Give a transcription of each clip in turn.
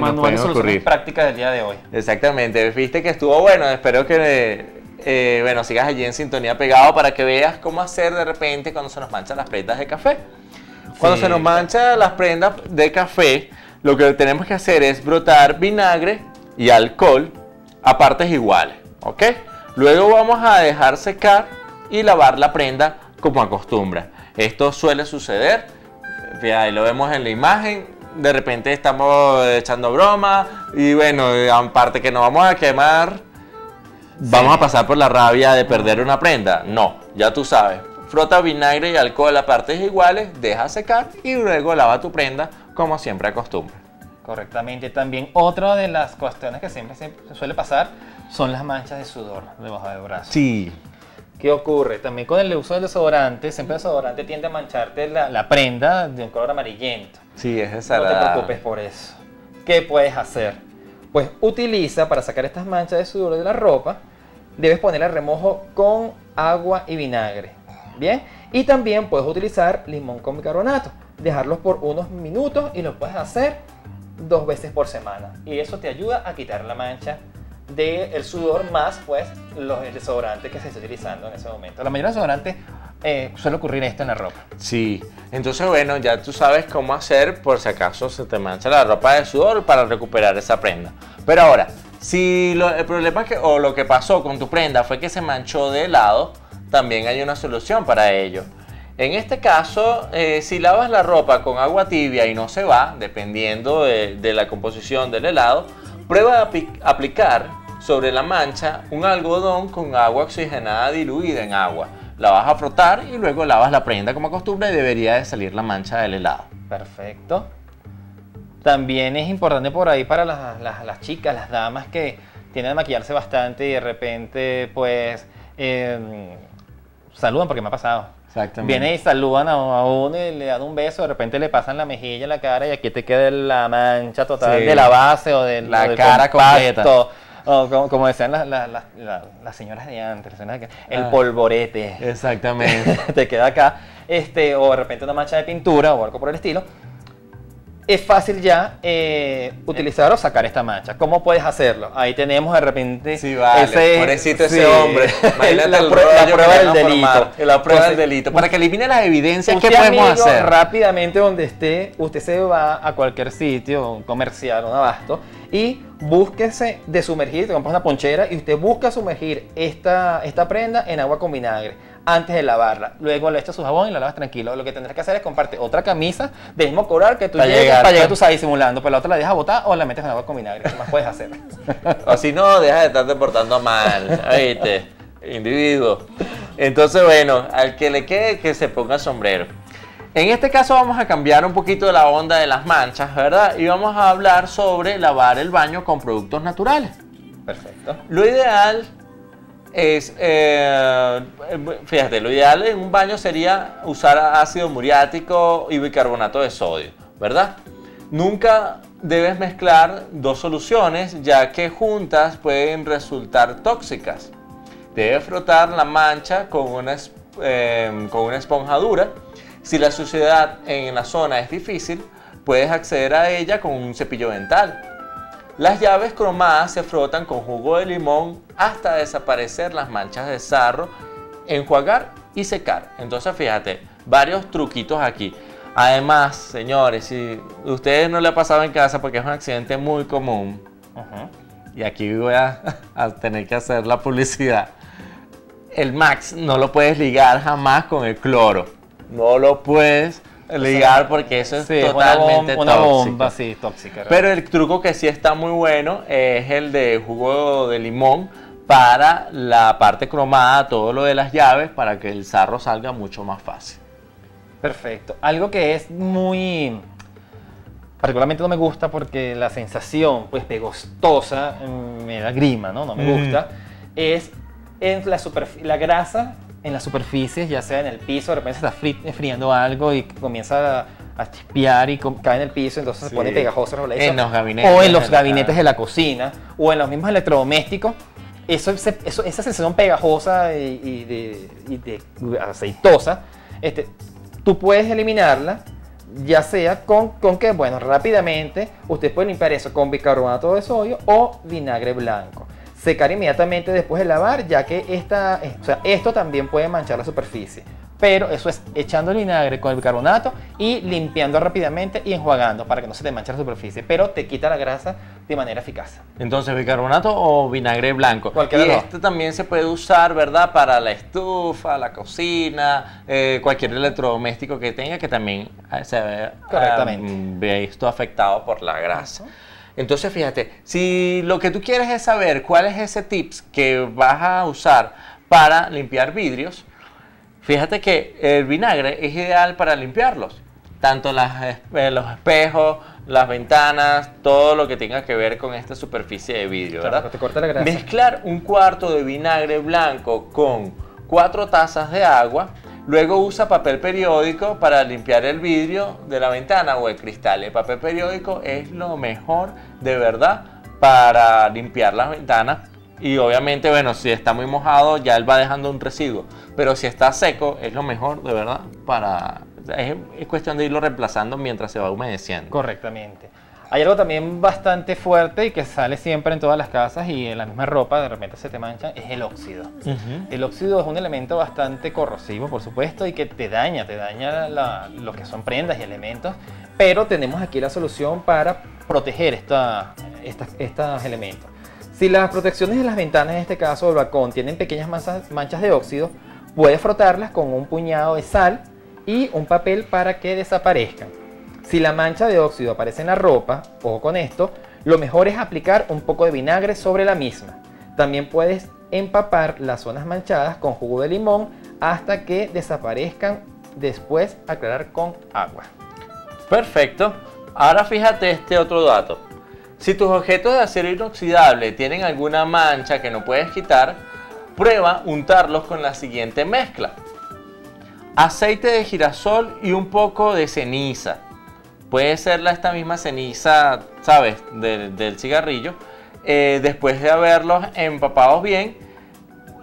que nos pueden ocurrir. prácticas del día de hoy. Exactamente, viste que estuvo bueno, espero que eh, bueno, sigas allí en sintonía pegado para que veas cómo hacer de repente cuando se nos manchan las prendas de café. Cuando se nos manchan las prendas de café, lo que tenemos que hacer es brotar vinagre y alcohol a partes iguales, ¿ok? Luego vamos a dejar secar y lavar la prenda como acostumbra. Esto suele suceder, ahí lo vemos en la imagen, de repente estamos echando broma y bueno, aparte que nos vamos a quemar, vamos a pasar por la rabia de perder una prenda. No, ya tú sabes, frota vinagre y alcohol a partes iguales, deja secar y luego lava tu prenda como siempre acostumbra. Correctamente. También otra de las cuestiones que siempre se suele pasar son las manchas de sudor debajo del brazo. Sí. ¿Qué ocurre? También con el uso del desodorante, siempre el desodorante tiende a mancharte la, prenda de un color amarillento. Sí, es esa No te preocupes por eso. ¿Qué puedes hacer? Pues utiliza para sacar estas manchas de sudor de la ropa, debes ponerla a remojo con agua y vinagre. Bien, y también puedes utilizar limón con bicarbonato. Dejarlos por unos minutos y lo puedes hacer dos veces por semana. Y eso te ayuda a quitar la mancha del sudor más pues los desodorantes que se está utilizando en ese momento. La mayoría de desodorantes eh, suele ocurrir esto en la ropa. Sí, entonces bueno, ya tú sabes cómo hacer por si acaso se te mancha la ropa de sudor para recuperar esa prenda. Pero ahora, si el problema que, o lo que pasó con tu prenda fue que se manchó de helado, también hay una solución para ello. En este caso, eh, si lavas la ropa con agua tibia y no se va, dependiendo de, de la composición del helado, prueba a aplicar sobre la mancha un algodón con agua oxigenada diluida en agua. La vas a frotar y luego lavas la prenda como costumbre y debería de salir la mancha del helado. Perfecto. También es importante por ahí para las, chicas, las damas que tienen que maquillarse bastante y de repente pues em, saludan porque me ha pasado. Exactamente. Viene y saludan a, uno y le dan un beso, de repente le pasan la mejilla, la cara y aquí te queda la mancha total de la base o de la cara completa como, decían las, señoras de antes, el ah. polvorete. Exactamente. te queda acá. Este, o de repente una mancha de pintura o algo por el estilo. Es fácil ya eh, utilizar o sacar esta mancha. ¿Cómo puedes hacerlo? Ahí tenemos de repente sí, vale. ese, Pobrecito ese hombre. la, prueba del delito. La prueba del delito. Para que elimine las evidencias, ¿qué podemos hacer? Rápidamente donde esté, usted se va a cualquier sitio comercial, un abasto, y búsquese de sumergir, te compras una ponchera y usted busca sumergir esta, esta prenda en agua con vinagre antes de lavarla. Luego le echas su jabón y la lavas tranquilo. Lo que tendrás que hacer es comparte otra camisa del mismo color que tú para llegas llegar, para llegar tú sabes simulando, pero la otra la dejas botar o la metes en agua con vinagre. ¿Qué más puedes hacer? o si no, deja de estarte portando mal. ¿Viste? Individuo. Entonces, bueno, al que le quede que se ponga sombrero. En este caso vamos a cambiar un poquito de la onda de las manchas, ¿verdad? Y vamos a hablar sobre lavar el baño con productos naturales. Perfecto. Lo ideal es, eh, fíjate, lo ideal en un baño sería usar ácido muriático y bicarbonato de sodio, ¿verdad? Nunca debes mezclar dos soluciones ya que juntas pueden resultar tóxicas. Debes frotar la mancha con una, eh, con una esponja dura si la suciedad en la zona es difícil, puedes acceder a ella con un cepillo dental. Las llaves cromadas se frotan con jugo de limón hasta desaparecer las manchas de sarro, enjuagar y secar. Entonces fíjate, varios truquitos aquí. Además, señores, si ustedes no le ha pasado en casa porque es un accidente muy común, y aquí voy a, a tener que hacer la publicidad, el Max no lo puedes ligar jamás con el cloro no lo puedes ligar porque eso es totalmente una, bomba tóxica. Pero el truco que sí está muy bueno es el de jugo de limón para la parte cromada, todo lo de las llaves, para que el sarro salga mucho más fácil. Perfecto. Algo que es muy particularmente no me gusta porque la sensación pues pegostosa me da grima, ¿no? No me gusta. Es en la, la grasa en las superficies, ya sea en el piso, de repente se está friando algo y comienza a, chispear y cae en el piso, entonces se pone pegajoso. En los gabinetes. O en los gabinetes de la cocina, o en los mismos electrodomésticos. Eso, eso esa sensación pegajosa y, de, aceitosa, este, tú puedes eliminarla ya sea con, con que, bueno, rápidamente usted puede limpiar eso con bicarbonato de sodio o vinagre blanco. Secar inmediatamente después de lavar, ya que esta, o sea, esto también puede manchar la superficie pero eso es echando el vinagre con el bicarbonato y limpiando rápidamente y enjuagando para que no se te manche la superficie, pero te quita la grasa de manera eficaz. Entonces, bicarbonato o vinagre blanco. Cualquiera y este también se puede usar, ¿verdad? Para la estufa, la cocina, eh, cualquier electrodoméstico que tenga que también eh, se ve Correctamente. ah, visto afectado por la grasa. Entonces, fíjate, si lo que tú quieres es saber cuál es ese tips que vas a usar para limpiar vidrios, Fíjate que el vinagre es ideal para limpiarlos, tanto las, eh, los espejos, las ventanas, todo lo que tenga que ver con esta superficie de vidrio, Claro, ¿verdad? que te corta la grasa. Mezclar un cuarto de vinagre blanco con cuatro tazas de agua, luego usa papel periódico para limpiar el vidrio de la ventana o el cristal. El papel periódico es lo mejor de verdad para limpiar las ventanas y obviamente, bueno, si está muy mojado, ya él va dejando un residuo. Pero si está seco, es lo mejor, de verdad, para... Es, es cuestión de irlo reemplazando mientras se va humedeciendo. Correctamente. Hay algo también bastante fuerte y que sale siempre en todas las casas y en la misma ropa de repente se te mancha, es el óxido. El óxido es un elemento bastante corrosivo, por supuesto, y que te daña, te daña la- lo que son prendas y elementos, pero tenemos aquí la solución para proteger esta- esta- estos elementos. Si las protecciones de las ventanas, en este caso el balcón, tienen pequeñas masas- manchas de óxido, puedes frotarlas con un puñado de sal y un papel para que desaparezcan. Si la mancha de óxido aparece en la ropa, ojo con esto, lo mejor es aplicar un poco de vinagre sobre la misma. También puedes empapar las zonas manchadas con jugo de limón hasta que desaparezcan, después aclarar con agua. Perfecto. Ahora fíjate este otro dato. Si tus objetos de acero inoxidable tienen alguna mancha que no puedes quitar, prueba untarlos con la siguiente mezcla. Aceite de girasol y un poco de ceniza. Puede ser esta misma ceniza, ¿sabes? Del, cigarrillo. Eh, después de haberlos empapados bien,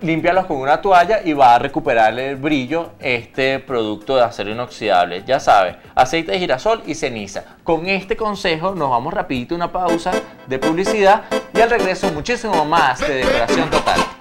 límpialos con una toalla y va a recuperar el brillo este producto de acero inoxidable. Ya sabes, aceite de girasol y ceniza. Con este consejo nos vamos rapidito una pausa de publicidad y al regreso muchísimo más de decoración total.